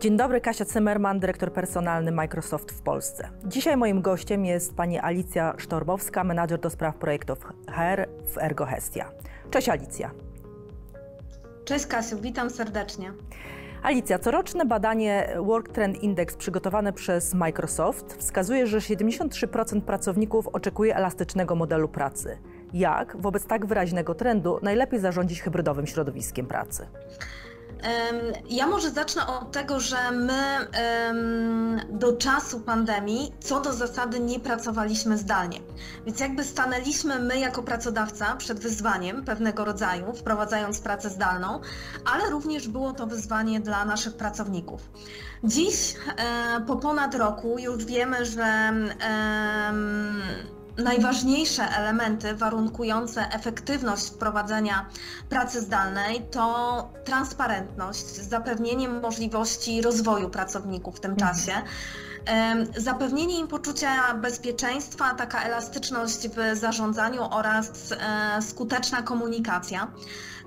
Dzień dobry, Kasia Zimmerman, dyrektor personalny Microsoft w Polsce. Dzisiaj moim gościem jest pani Alicja Sztorbowska, menadżer do spraw projektów HR w Ergo Hestia. Cześć Alicja. Cześć Kasiu, witam serdecznie. Alicja, coroczne badanie Work Trend Index przygotowane przez Microsoft wskazuje, że 73% pracowników oczekuje elastycznego modelu pracy. Jak wobec tak wyraźnego trendu najlepiej zarządzić hybrydowym środowiskiem pracy? Ja może zacznę od tego, że my do czasu pandemii co do zasady nie pracowaliśmy zdalnie. Więc jakby stanęliśmy my jako pracodawca przed wyzwaniem pewnego rodzaju, wprowadzając pracę zdalną, ale również było to wyzwanie dla naszych pracowników. Dziś e, po ponad roku już wiemy, że najważniejsze elementy warunkujące efektywność wprowadzenia pracy zdalnej to transparentność, zapewnienie możliwości rozwoju pracowników w tym mhm. czasie. Zapewnienie im poczucia bezpieczeństwa, taka elastyczność w zarządzaniu oraz e, skuteczna komunikacja.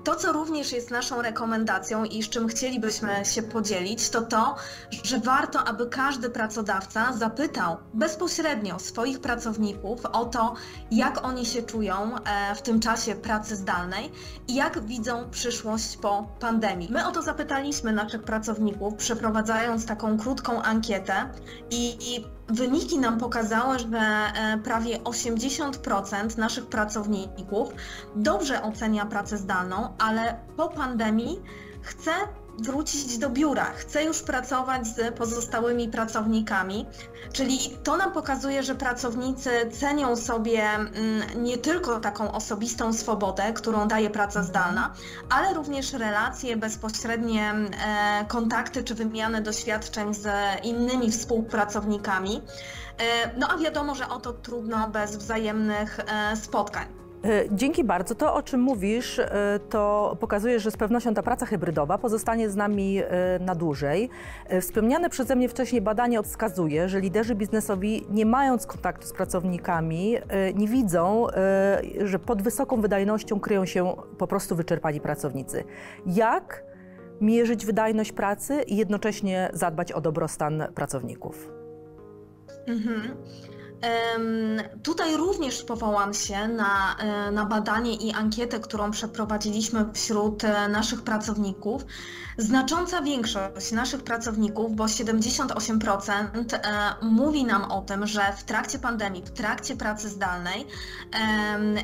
To, co również jest naszą rekomendacją i z czym chcielibyśmy się podzielić, to to, że warto, aby każdy pracodawca zapytał bezpośrednio swoich pracowników o to, jak oni się czują e, w tym czasie pracy zdalnej i jak widzą przyszłość po pandemii. My o to zapytaliśmy naszych pracowników, przeprowadzając taką krótką ankietę i, i Wyniki nam pokazały, że e, prawie 80% naszych pracowników dobrze ocenia pracę zdalną, ale po pandemii chce wrócić do biura, chce już pracować z pozostałymi pracownikami, czyli to nam pokazuje, że pracownicy cenią sobie mm, nie tylko taką osobistą swobodę, którą daje praca zdalna, ale również relacje, bezpośrednie e, kontakty czy wymianę doświadczeń z innymi współpracownikami. E, no a wiadomo, że o to trudno bez wzajemnych e, spotkań. E, dzięki bardzo. To, o czym mówisz, e, to pokazuje, że z pewnością ta praca hybrydowa pozostanie z nami e, na dłużej. Wspomniane przeze mnie wcześniej badanie wskazuje, że liderzy biznesowi, nie mając kontaktu z pracownikami, nie widzą, że pod wysoką wydajnością kryją się po prostu wyczerpani pracownicy. Jak mierzyć wydajność pracy i jednocześnie zadbać o dobrostan pracowników? Mhm. Tutaj również powołam się na, e, na badanie i ankietę, którą przeprowadziliśmy wśród e, naszych pracowników. Znacząca większość naszych pracowników, bo 78% e, mówi nam o tym, że w trakcie pandemii, w trakcie pracy zdalnej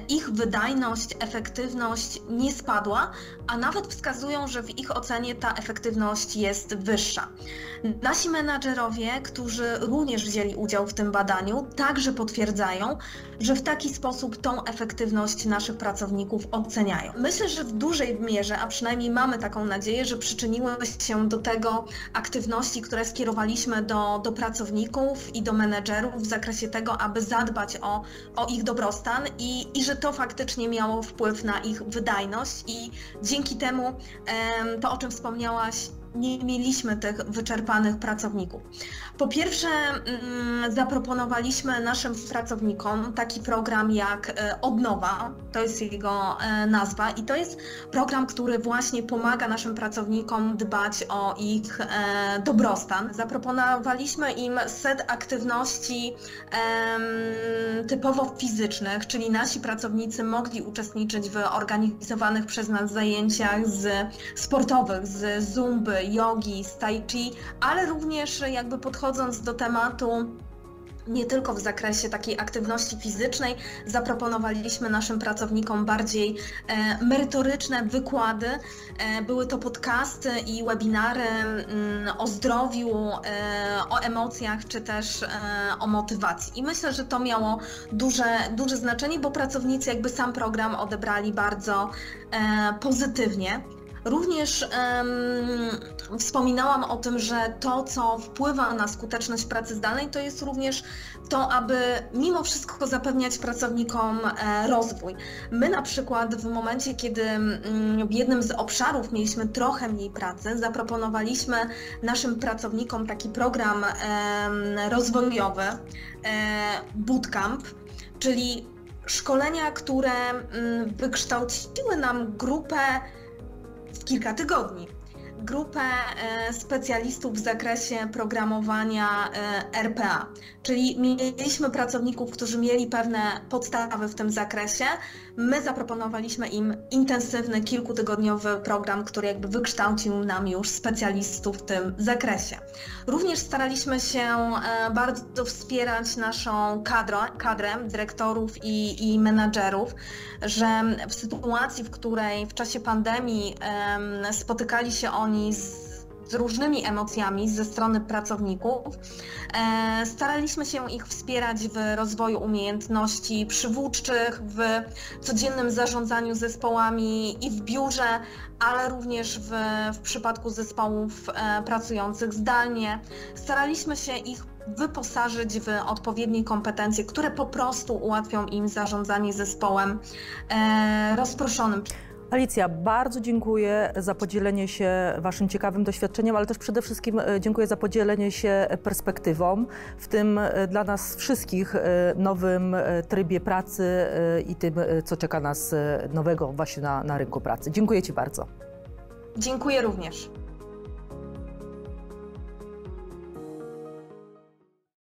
ich wydajność, efektywność nie spadła, a nawet wskazują, że w ich ocenie ta efektywność jest wyższa. Nasi menadżerowie, którzy również wzięli udział w tym badaniu, także potwierdzają, że w taki sposób tą efektywność naszych pracowników oceniają. Myślę, że w dużej mierze, a przynajmniej mamy taką nadzieję, że przyczyniły się do tego aktywności, które skierowaliśmy do, do pracowników i do menedżerów w zakresie tego, aby zadbać o, o ich dobrostan i, i że to faktycznie miało wpływ na ich wydajność i dzięki temu to, o czym wspomniałaś, nie mieliśmy tych wyczerpanych pracowników. Po pierwsze, mm, zaproponowaliśmy naszym pracownikom taki program jak e, Odnowa, to jest jego e, nazwa, i to jest program, który właśnie pomaga naszym pracownikom dbać o ich e, dobrostan. Zaproponowaliśmy im set aktywności typowo fizycznych, czyli nasi pracownicy mogli uczestniczyć w organizowanych przez nas zajęciach z sportowych, z zumby, jogi, z tai chi, ale również jakby podchodząc do tematu nie tylko w zakresie takiej aktywności fizycznej, zaproponowaliśmy naszym pracownikom bardziej e, merytoryczne wykłady. E, były to podcasty i webinary mm, o zdrowiu, e, o emocjach czy też e, o motywacji. I myślę, że to miało duże, duże znaczenie, bo pracownicy jakby sam program odebrali bardzo e, pozytywnie. Również um, wspominałam o tym, że to, co wpływa na skuteczność pracy zdalnej, to jest również to, aby mimo wszystko zapewniać pracownikom e, rozwój. My na przykład w momencie, kiedy mm, w jednym z obszarów mieliśmy trochę mniej pracy, zaproponowaliśmy naszym pracownikom taki program rozwojowy, e, bootcamp, czyli szkolenia, które mm, wykształciły nam grupę kilka tygodni. Grupę e, specjalistów w zakresie programowania e, RPA, czyli mieliśmy pracowników, którzy mieli pewne podstawy w tym zakresie. My zaproponowaliśmy im intensywny, kilkutygodniowy program, który jakby wykształcił nam już specjalistów w tym zakresie. Również staraliśmy się e, bardzo wspierać naszą kadrę, kadrę dyrektorów i, i menadżerów, że w sytuacji, w której w czasie pandemii spotykali się oni z z różnymi emocjami ze strony pracowników. E, staraliśmy się ich wspierać w rozwoju umiejętności przywódczych, w codziennym zarządzaniu zespołami i w biurze, ale również w, w przypadku zespołów e, pracujących zdalnie. Staraliśmy się ich wyposażyć w odpowiednie kompetencje, które po prostu ułatwią im zarządzanie zespołem e, rozproszonym. Alicja, bardzo dziękuję za podzielenie się Waszym ciekawym doświadczeniem, ale też przede wszystkim e, dziękuję za podzielenie się perspektywą w tym e, dla nas wszystkich e, nowym trybie pracy i tym, co czeka nas nowego właśnie na, na rynku pracy. Dziękuję Ci bardzo. Dziękuję również.